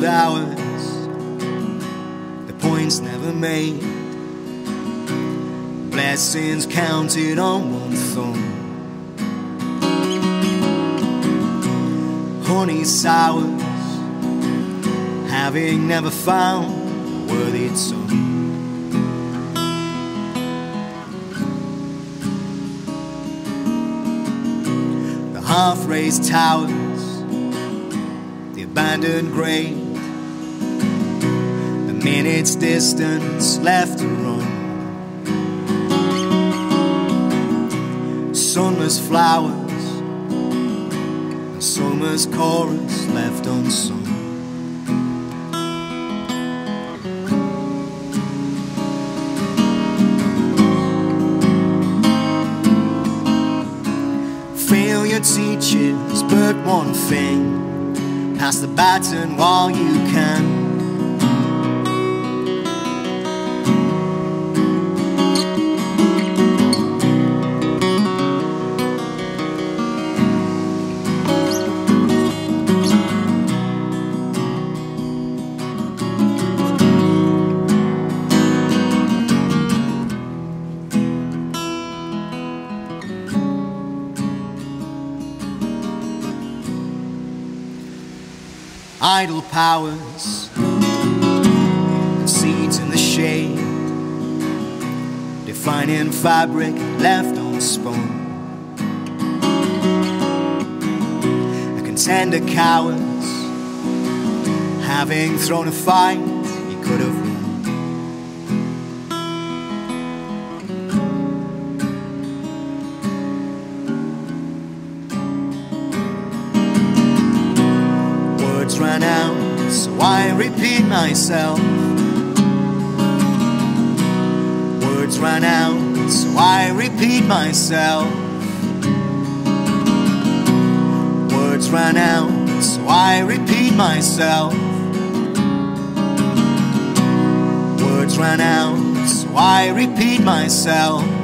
cold hours, the points never made, blessings counted on one thumb. Honey sours, having never found a worthy. The half-raised towers, the abandoned grave, the minutes distance left to run. Sunless flowers, a summer's chorus left unsung. Failure teaches but one thing Pass the baton while you can idle powers and seeds in the shade defining fabric left unspun a contender cowards having thrown a fight he could have ran out, so I repeat myself. Words ran out, so I repeat myself. Words ran out, so I repeat myself. Words ran out, so I repeat myself.